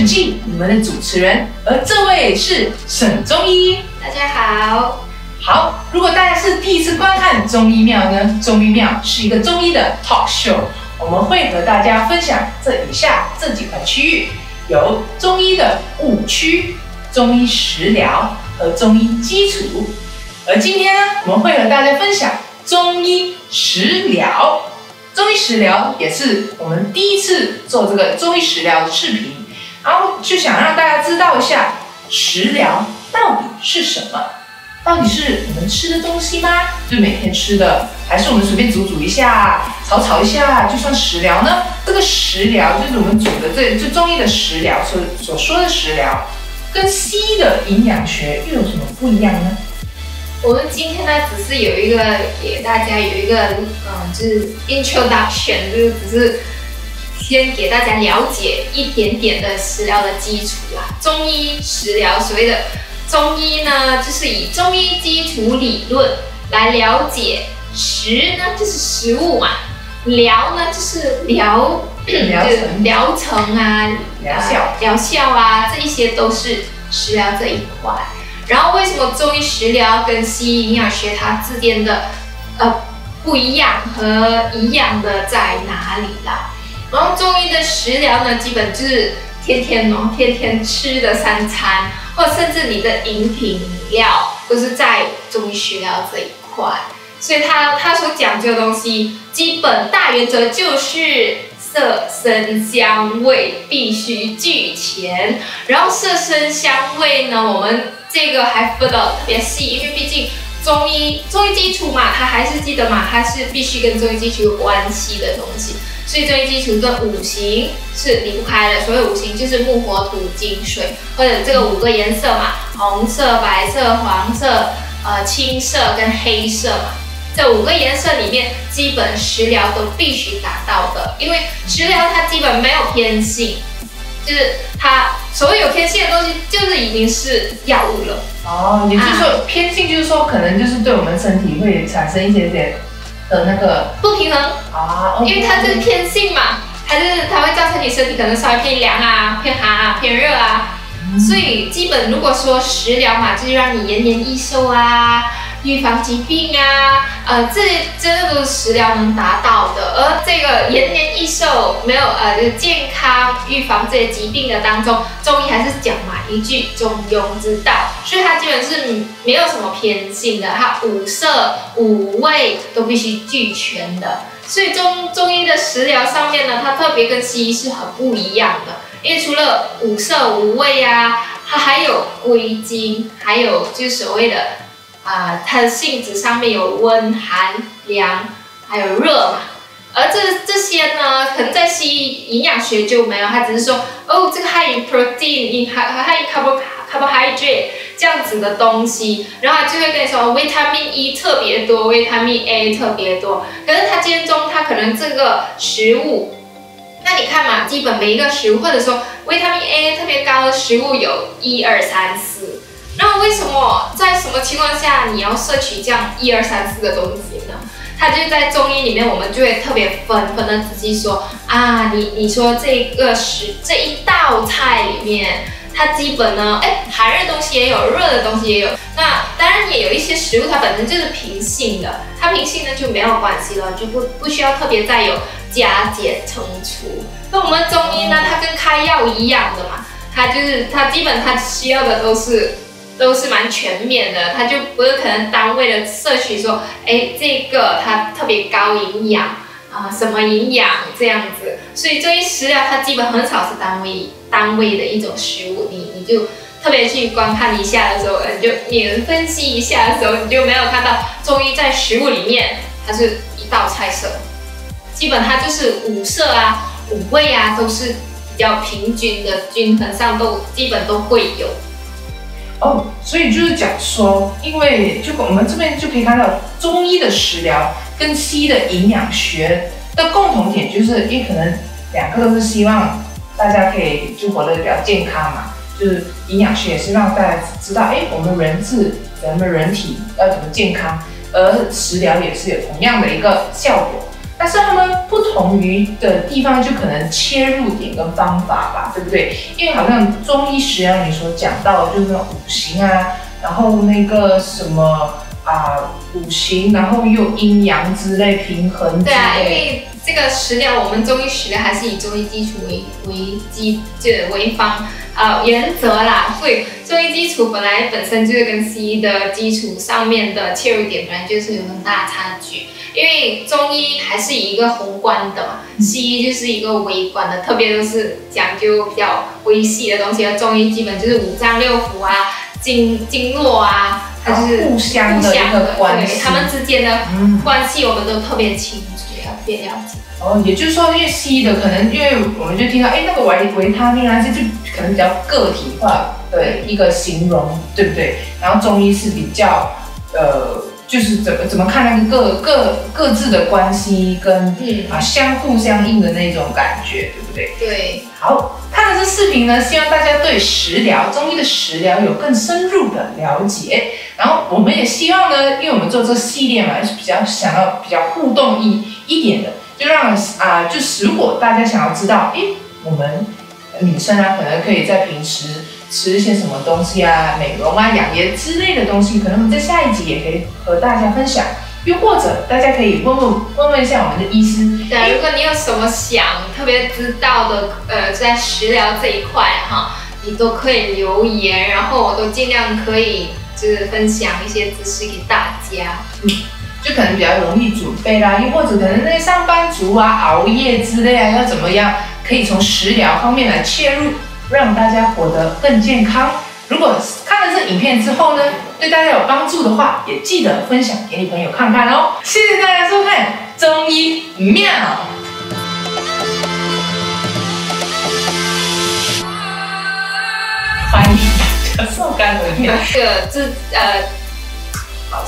审计，你们的主持人，而这位是沈中医。大家好。好，如果大家是第一次观看中医庙呢，中医庙是一个中医的 talk show，我们会和大家分享这以下这几块区域，有中医的误区、中医食疗和中医基础。而今天呢，我们会和大家分享中医食疗。中医食疗也是我们第一次做这个中医食疗的视频，然后就想让大家知道一下食疗到底是什么。到底是我们吃的东西吗？就每天吃的，还是我们随便煮煮一下、炒炒一下就算食疗呢？这个食疗就是我们煮的这就中医的食疗所所说的食疗，跟西医的营养学又有什么不一样呢？我们今天呢，只是有一个给大家有一个嗯，就是 introduction，就是只是先给大家了解一点点的食疗的基础啦。中医食疗所谓的。中医呢，就是以中医基础理论来了解食呢，就是食物嘛；疗呢，就是疗疗程疗程啊，疗效疗效啊，这一些都是食疗这一块。然后为什么中医食疗跟西医营养学它之间的呃不一样和一样的在哪里啦？然后中医的食疗呢，基本就是天天哦，天天吃的三餐。或甚至你的饮品饮料都是在中医食疗这一块，所以它它所讲究的东西，基本大原则就是色声香味必须俱全。然后色声香味呢，我们这个还分得特别细，因为毕竟中医中医基础嘛，它还是记得嘛，它是必须跟中医基础有关系的东西。所以中医基础的五行是离不开的，所谓五行就是木、火、土、金、水，或者这个五个颜色嘛，红色、白色、黄色、呃青色跟黑色嘛，这五个颜色里面，基本食疗都必须达到的，因为食疗它基本没有偏性，就是它所谓有偏性的东西，就是已经是药物了。哦，也就是说偏性就是说可能就是对我们身体会产生一些点。的那个不平衡啊，因为它是偏性嘛，它是它会造成你身体可能稍微偏凉啊、偏寒啊、偏热啊，所以基本如果说食疗嘛，就是让你延年益寿啊。预防疾病啊，呃，这真的都是食疗能达到的。而这个延年益寿，没有呃，就是健康预防这些疾病的当中，中医还是讲嘛一句中庸之道，所以它基本是没有什么偏性的，它五色五味都必须俱全的。所以中中医的食疗上面呢，它特别跟西医是很不一样的，因为除了五色五味啊，它还有归经，还有就是所谓的。啊，它的性质上面有温、寒、凉，还有热嘛。而这这些呢，可能在西医营养学就没有，它只是说，哦，这个 high in protein，in high in carbohydrate 这样子的东西，然后就会跟你说，维他命 E 特别多，维他命 A 特别多。可是它今天中，它可能这个食物，那你看嘛，基本每一个食物，或者说维他命 A 特别高的食物有一二三四。那为什么在什么情况下你要摄取这样一二三四个东西呢？它就在中医里面，我们就会特别分分的仔细说啊，你你说这个食这一道菜里面，它基本呢，哎，寒热东西也有，热的东西也有。那当然也有一些食物，它本身就是平性的，它平性呢就没有关系了，就不不需要特别再有加减乘除。那我们中医呢，它跟开药一样的嘛，它就是它基本它需要的都是。都是蛮全面的，它就不是可能单位的摄取说，哎，这个它特别高营养啊，什么营养这样子，所以这一食疗它基本很少是单位单位的一种食物，你你就特别去观看一下的时候，你就你分析一下的时候，你就没有看到中医在食物里面它是一道菜色，基本它就是五色啊、五味啊都是比较平均的，均衡上都基本都会有。哦，所以就是讲说，因为就我们这边就可以看到，中医的食疗跟西医的营养学的共同点，就是因为可能两个都是希望大家可以就活得比较健康嘛，就是营养学也是让大家知道，哎，我们人是咱们人体要怎么健康，而食疗也是有同样的一个效果。但是他们不同于的地方就可能切入点跟方法吧，对不对？因为好像中医食疗你所讲到的就是那五行啊，然后那个什么啊五行，然后又阴阳之类平衡。对啊，因为这个食疗我们中医食疗还是以中医基础为为基就是为方。呃，原则啦，对，中医基础本来本身就是跟西医的基础上面的切入点本来就是有很大差距，因为中医还是以一个宏观的嘛，西医就是一个微观的，特别都是讲究比较微细的东西，而中医基本就是五脏六腑啊、经经络啊，它就是互相的一个关系，他们之间的关系我们都特别清楚，要特别了解。哦，也就是说，因为西医的可能，因为我们就听到，哎，那个维维他命啊，这就可能比较个体化的一个形容，对不对？然后中医是比较，呃，就是怎么怎么看那个各各各自的关系跟嗯啊相互相应的那种感觉，对不对？对。好，看了这视频呢，希望大家对食疗中医的食疗有更深入的了解。然后我们也希望呢，因为我们做这系列嘛，是比较想要比较互动一一点的。就让啊，就是如果大家想要知道，诶，我们女生啊，可能可以在平时吃一些什么东西啊，美容啊、养颜之类的东西，可能我们在下一集也可以和大家分享。又或者大家可以问问问问一下我们的医师。对，如果你有什么想特别知道的，呃，在食疗这一块哈，你都可以留言，然后我都尽量可以就是分享一些知识给大家。嗯。就可能比较容易准备啦，又或者可能那些上班族啊熬夜之类啊，要怎么样可以从食疗方面来切入，让大家活得更健康。如果看了这影片之后呢，对大家有帮助的话，也记得分享给你朋友看看哦。谢谢大家收看中医妙，欢迎大家收看我的这个这呃，好。